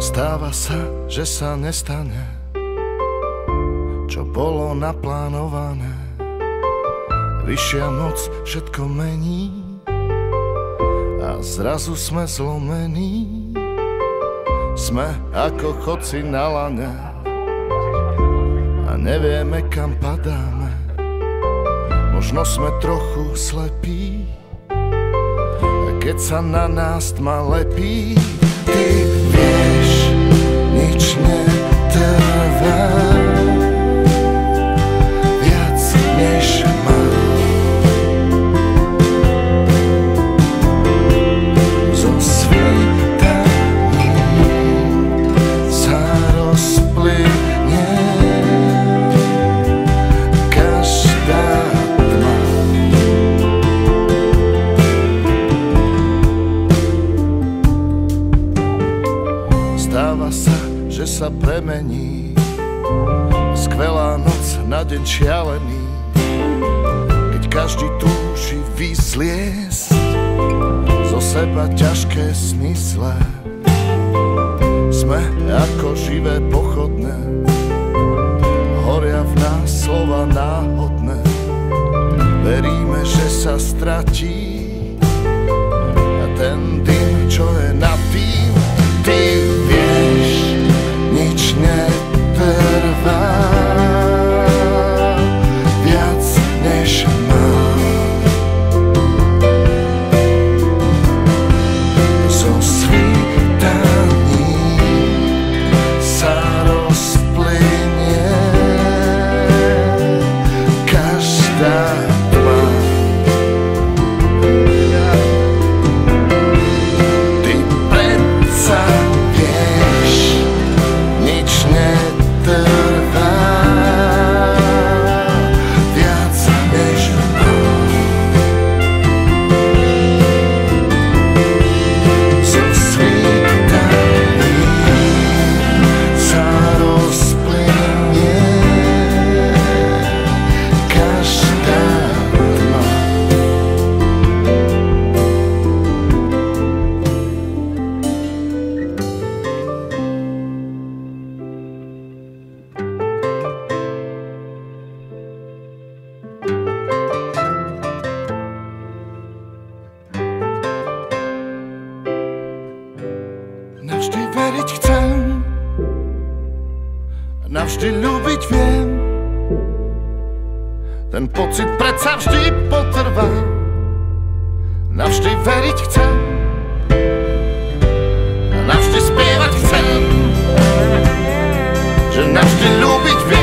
Stáva sa, že sa nestane Čo bolo naplánované. Vyššia moc všetko mení A zrazu sme zlomení. Sme ako chodci na lane A nevieme kam padáme. Možno sme trochu slepí A keď sa na nás tma lepí Ty vieš, пышная трава Я ценнейший мал Зон света Зарос плыне Каждая estaba sano. Že sa premení. Skvelá noc na deň šialený. Keď každý túži vyzliesť Zo seba ťažké smysle. Sme ako živé pochodné wierzyć chcę. Nawżdy lubić wiem. Ten pocyt praca wżdy potrwa. Nawżdy wierzyć chcę. Nawżdy śpiewać chcę. Że nawżdy lubić wiem.